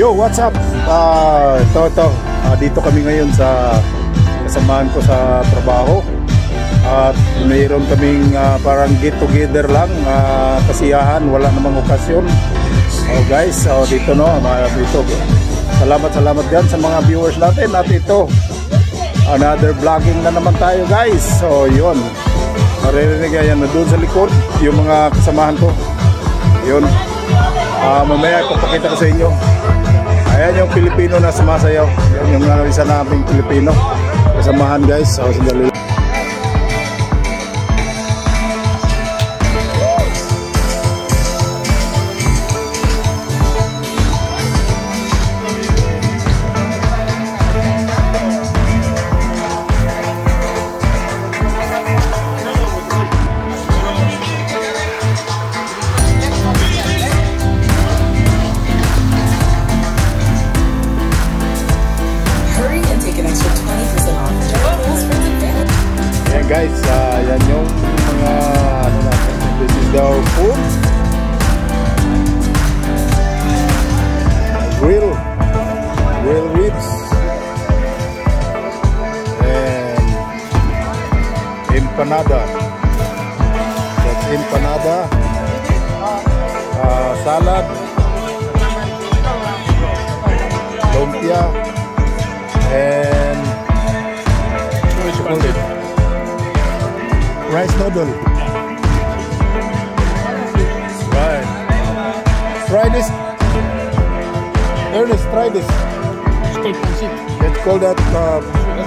Yo, what's up? Ah, ito, ito. Ah, dito kami ngayon sa kasamahan ko sa trabaho. At mayroon kaming ah, parang get together lang, ah, kasiyahan, wala namang okasyon. Oh guys, oh, dito no, mga dito. Salamat salamat yan sa mga viewers natin at ito another vlogging na naman tayo guys. So yun. Maririnig yan na doon sa likod yung mga kasamahan ko. Yun. Ah, mamaya ipapakita ko sa inyo. Ayan yung Pilipino na sumasayaw. Yan yung uh, isa naming Pilipino. Kasamahan guys. So, sandali lang.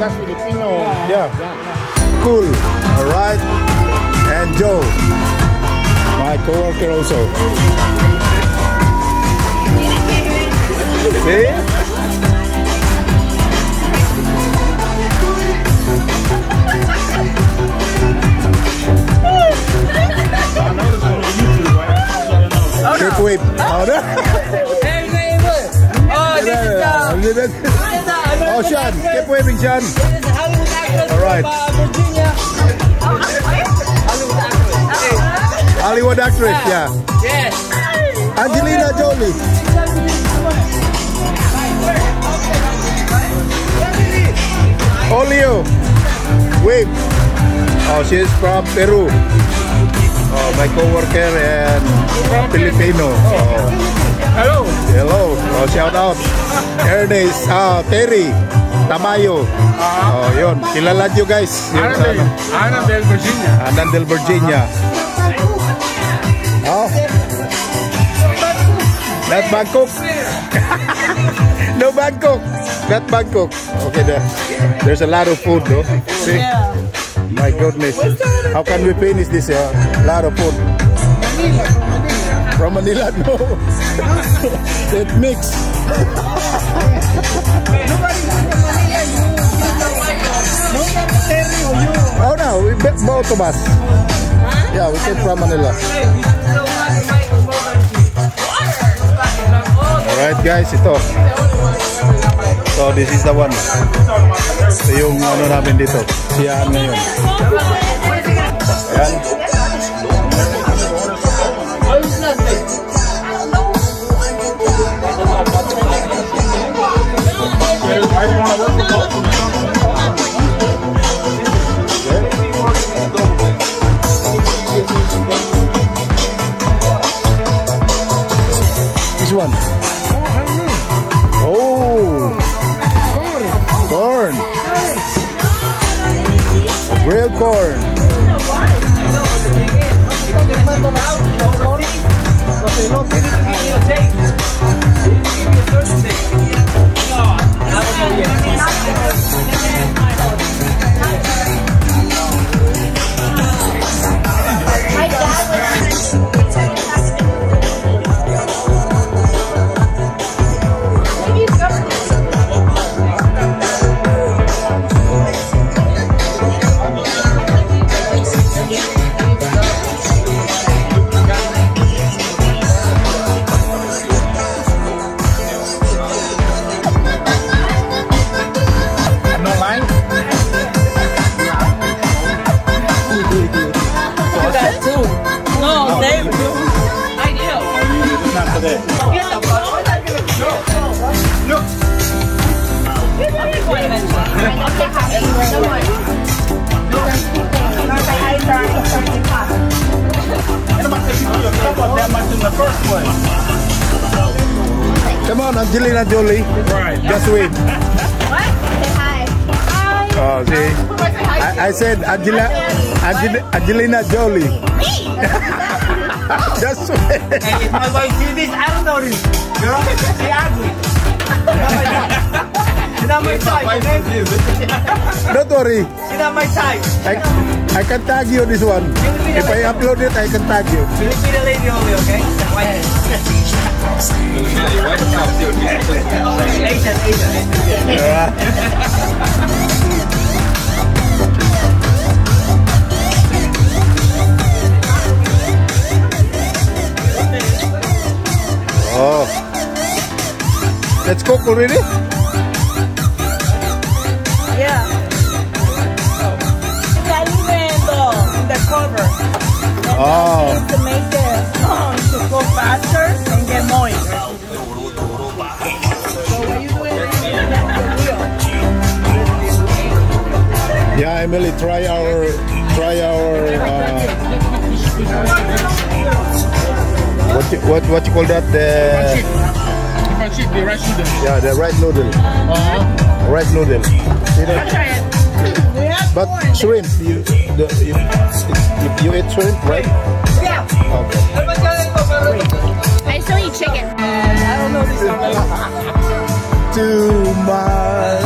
That's Filipino. yeah, cool. All right. And Joe, my coworker also. See? Keep wave. Oh, no. Sean. Keep waving, Sean. All right. Hollywood actress, yeah. Angelina Jolie. Olio. Wave. Oh, she's from Peru. Oh, my coworker and Filipino. Oh, Hello. hello. Oh, shout out. Ernest, ah, Terry, Tamayo. Oh, yun. Kilala nyo guys. Yun ano. Annabelle, Virginia. Anandel, Virginia. Oh. Not Bangkok. no Bangkok. Not Bangkok. Okay, there. There's a lot of food, though. See? My goodness. How can we finish this? A lot of food. From Manila, no. It mix. Oh no, we bet both of us. Yeah, we came from Manila. Alright guys, ito. So this is the one. Ito yung ano namin dito. Siyahan ngayon. Come on, Angelina Jolie. Right. Just wait. What? Say hi. Hi. Oh, see. I, I, I said Angela, Angela, Angelina Jolie. Me? Just wait. Hey, if my wife do this, I don't know this. Girl, she ugly. My okay? Don't worry. My type. I, I can tag you this one. If I upload it, I can tag you. Lady only, okay? White. Asian, Asian. Yeah. Oh. Let's cook already? Emily, try our, try our, uh, what, you, what, what you call that? The, Pancit, the rice noodles. yeah, the right noodle. Noodle. See that? Try it. We have But shrimp, you, the, you, you, you eat shrimp, right? Yeah. Okay. I still eat chicken. I don't know this Too much.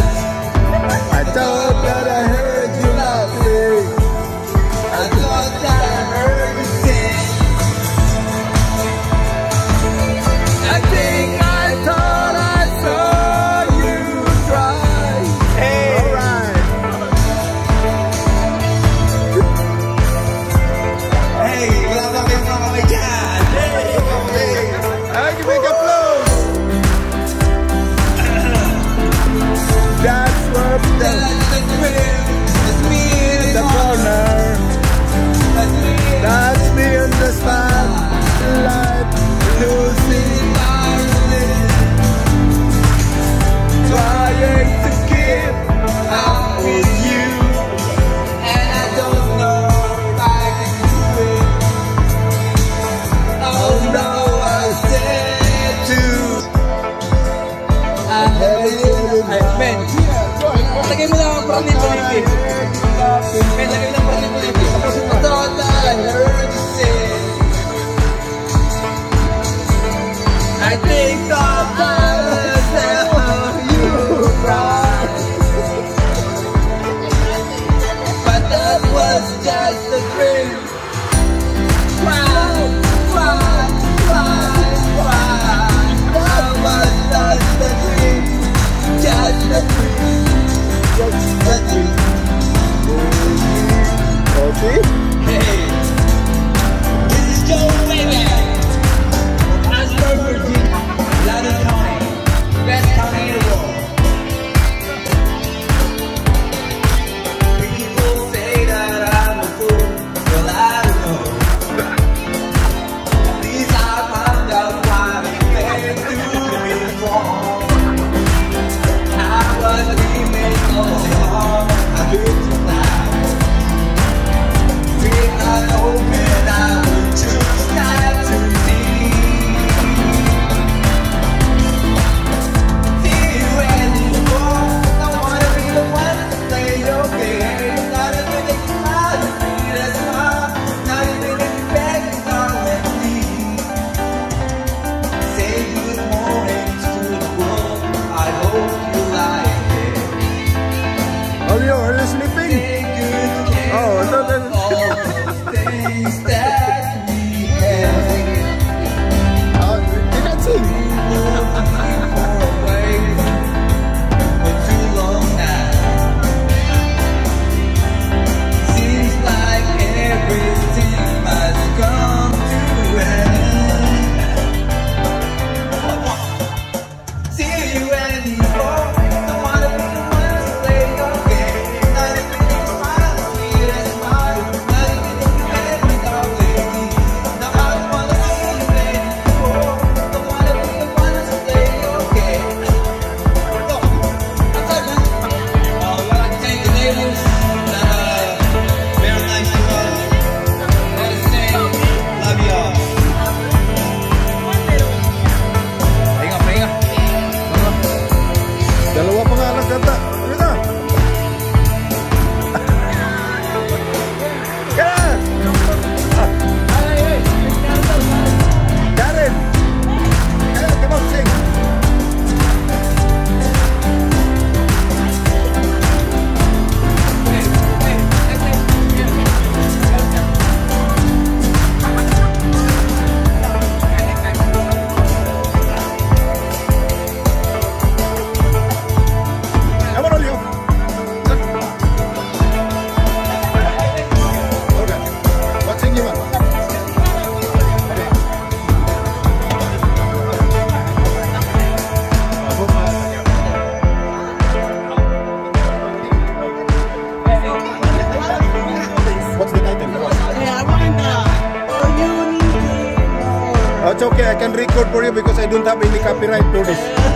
I don't have any copyright for this.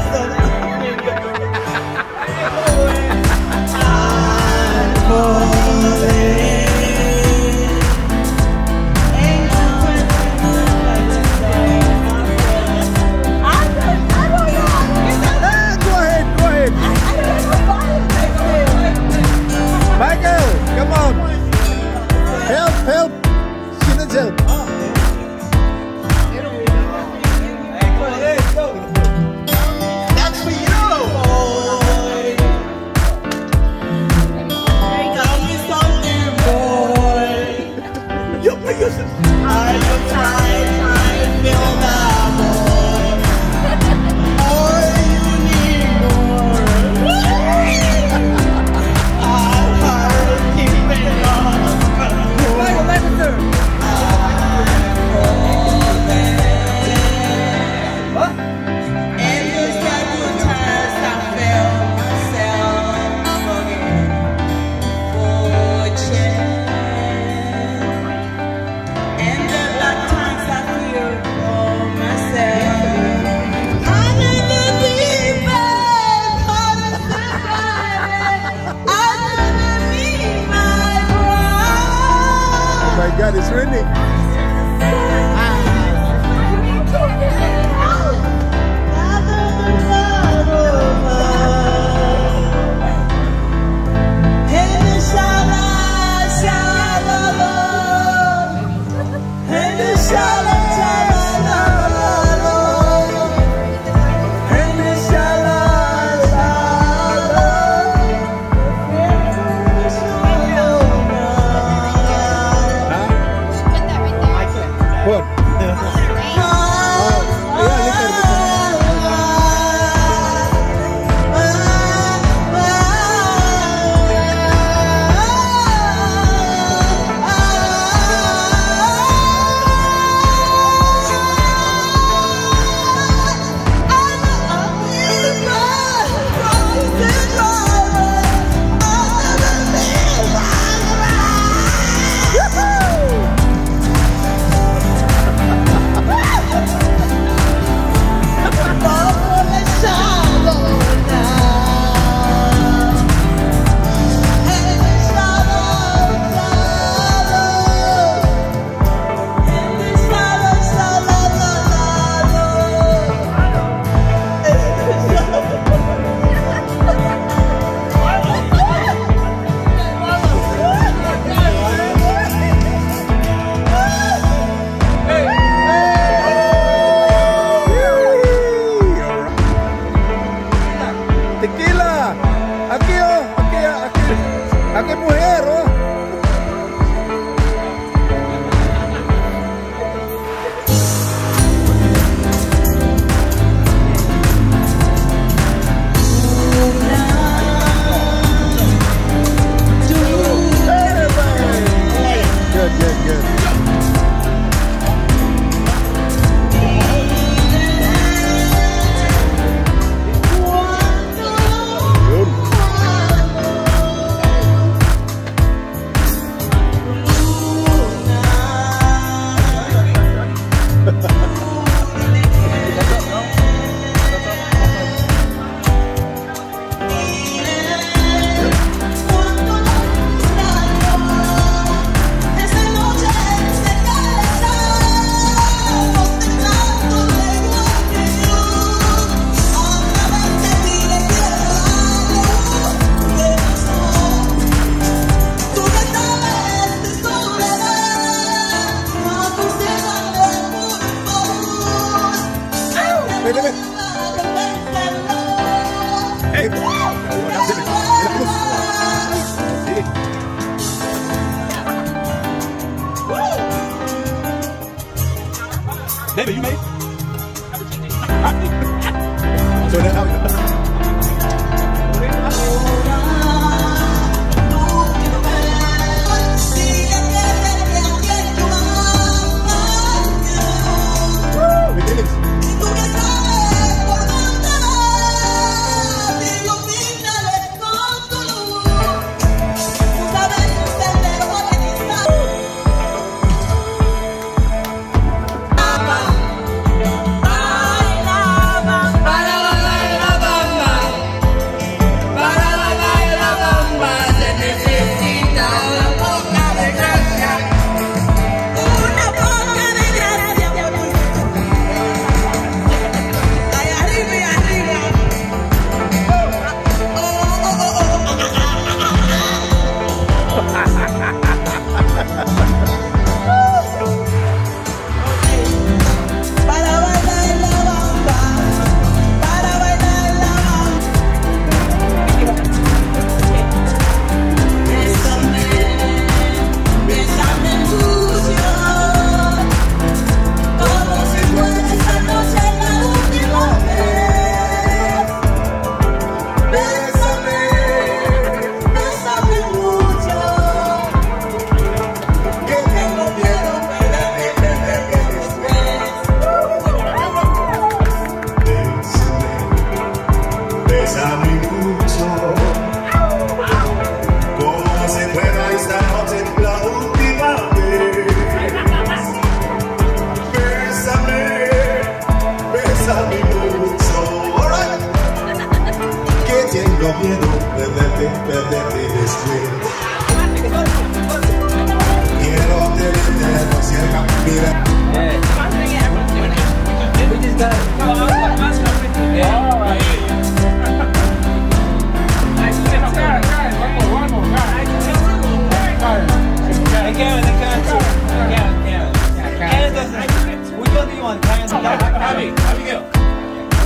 Abby, Abigail.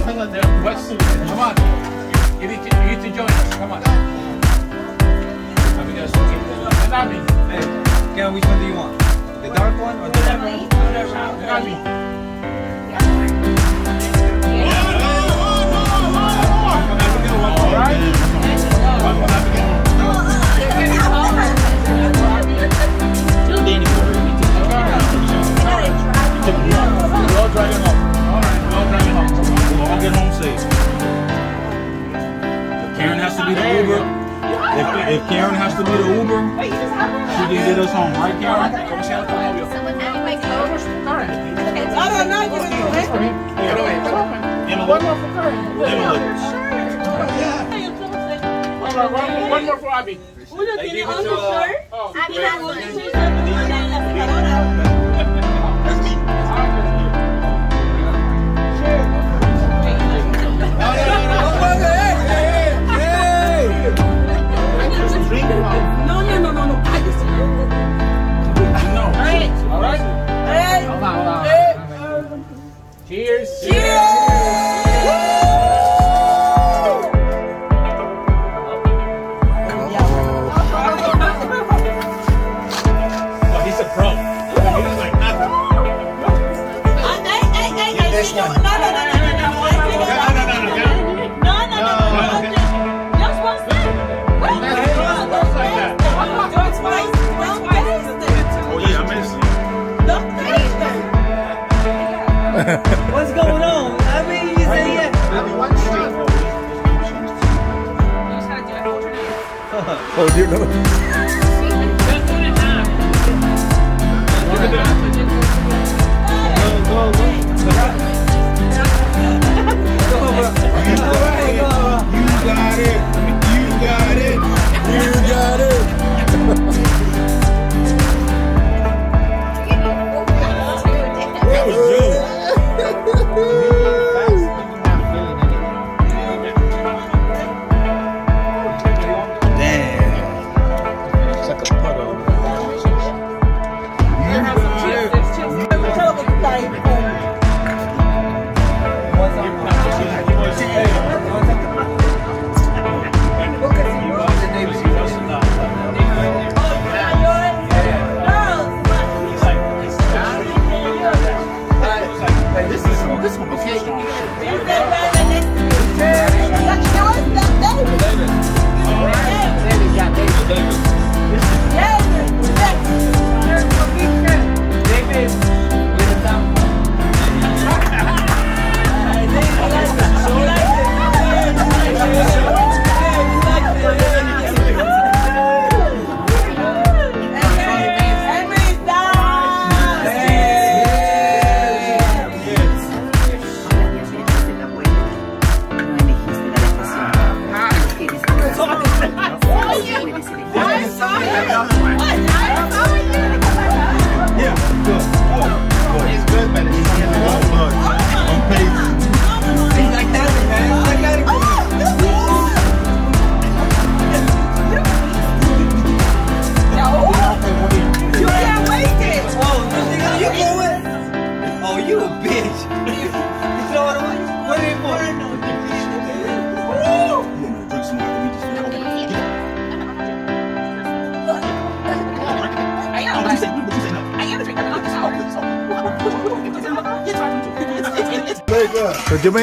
Come on, there. What's Come on. You need to, you need to join us. Come on. Abigail's looking. And Abby. Gail, which one do you want? The dark one or the Abby. Get home safe. If Karen has to be the Uber, if, if Karen has to be the Uber, she can get us home, right, Karen? ¿Cómo se llama tu novio? I don't know, you know? Pero, eh, Emily. One more for Karen. Emily. One more, one more, one more for Abby. Uno tiene undershirt. Oh, Abby has one t-shirt,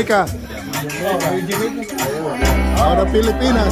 Jamaica. Ahora Pilipinas.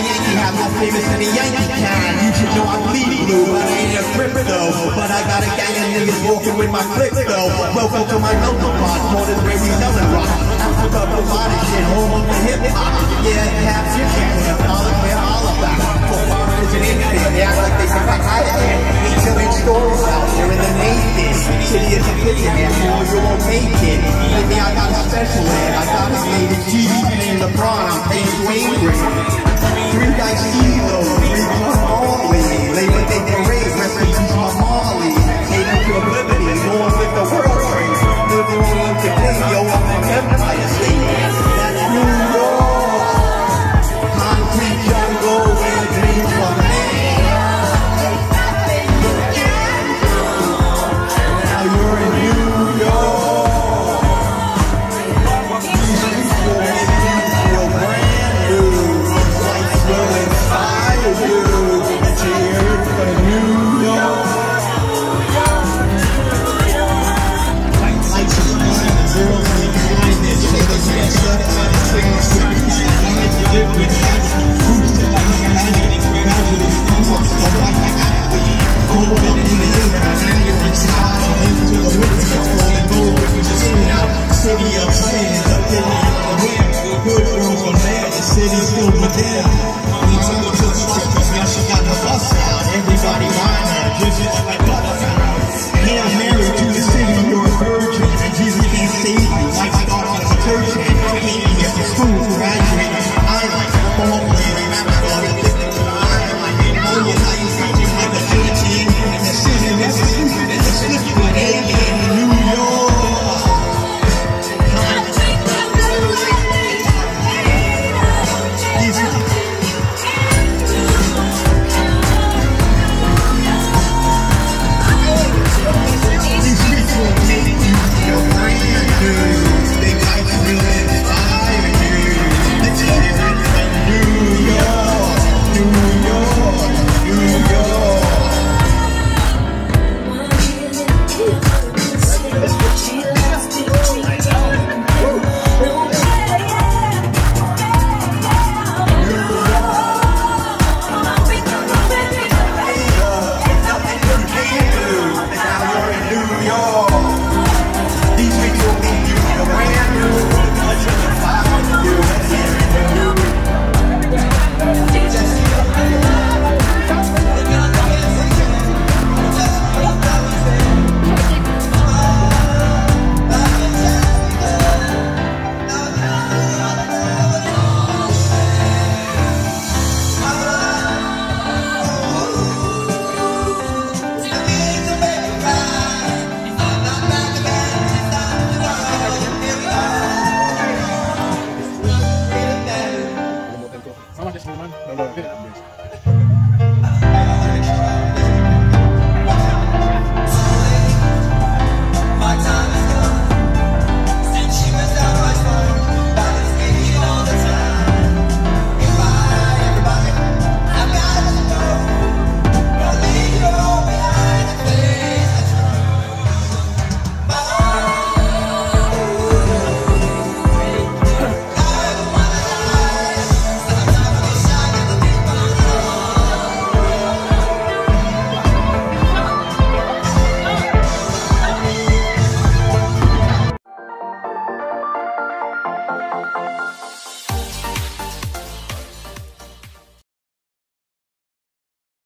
Yankee hat more famous than a Yankee can. You should know I'm bleed blue, but I ain't a crypto. But I got a gang of niggas walking with my click though. Welcome to my melting pot, corners where we selling rock. Africa provided shit, home of the hip hop. Yeah, caps and all the clear all of they act like they forgot how to act. Ain't telling stories out there in the Nathan. City is a pity, man, boy, you won't make it. Me, I got a special ed. I got a made in G, and LeBron, I'm paying Dwayne Green. Three dice Evo, three plus only. Labor Day parade, refugees from Mali. Hating to oblivion, going with the world. Living on today, yo, I'm an empire.